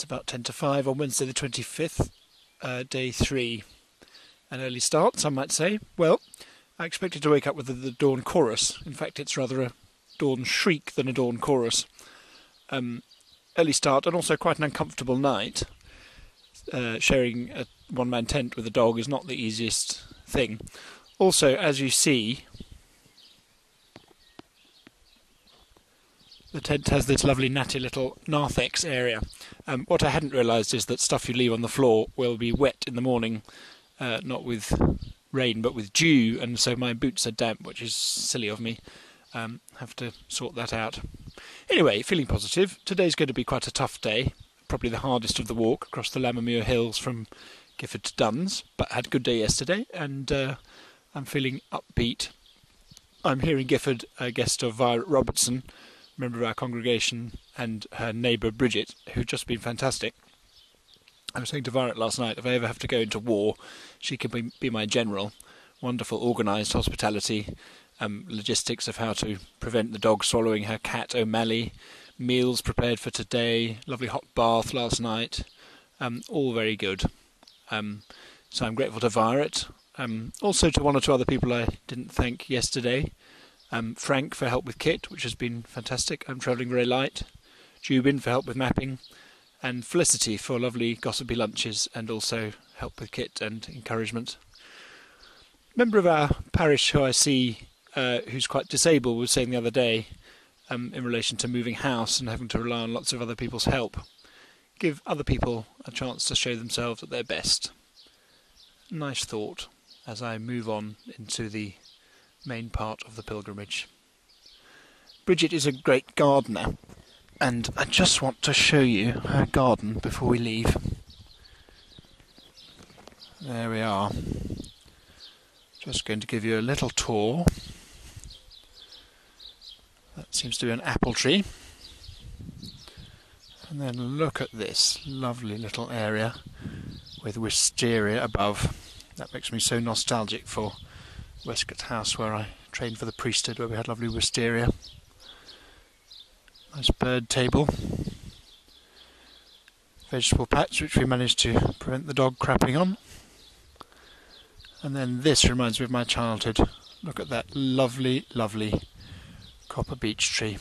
It's about 10 to 5 on Wednesday the 25th, uh, day 3. An early start, some might say. Well, I expected to wake up with the, the dawn chorus. In fact, it's rather a dawn shriek than a dawn chorus. Um, early start and also quite an uncomfortable night. Uh, sharing a one man tent with a dog is not the easiest thing. Also, as you see, the tent has this lovely natty little narthex area. Um, what I hadn't realised is that stuff you leave on the floor will be wet in the morning, uh, not with rain but with dew, and so my boots are damp, which is silly of me. Um, have to sort that out. Anyway, feeling positive. Today's going to be quite a tough day, probably the hardest of the walk across the Lammermuir Hills from Gifford to Duns, but had a good day yesterday, and uh, I'm feeling upbeat. I'm here in Gifford, a guest of Violet Robertson member of our congregation, and her neighbour Bridget, who've just been fantastic. I was saying to Violet last night, if I ever have to go into war, she can be, be my general. Wonderful organised hospitality, um, logistics of how to prevent the dog swallowing her cat O'Malley, meals prepared for today, lovely hot bath last night, um, all very good. Um, so I'm grateful to Violet. Um, also to one or two other people I didn't thank yesterday. Um, Frank for help with kit, which has been fantastic. I'm travelling very light. Jubin for help with mapping. And Felicity for lovely gossipy lunches and also help with kit and encouragement. Member of our parish who I see uh, who's quite disabled was saying the other day um, in relation to moving house and having to rely on lots of other people's help. Give other people a chance to show themselves at their best. Nice thought as I move on into the main part of the pilgrimage. Bridget is a great gardener, and I just want to show you her garden before we leave. There we are. Just going to give you a little tour. That seems to be an apple tree. And then look at this lovely little area with wisteria above. That makes me so nostalgic for Westcott House where I trained for the priesthood, where we had lovely wisteria. Nice bird table. Vegetable patch, which we managed to prevent the dog crapping on. And then this reminds me of my childhood. Look at that lovely, lovely copper beech tree.